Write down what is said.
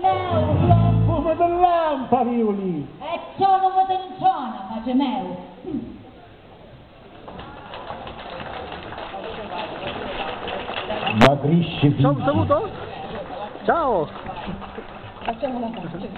Macimeu, Come del lampa, e sono potenziona, Macimeu. Ma grisce Ciao, saluto? Ciao! Facciamo una faccia.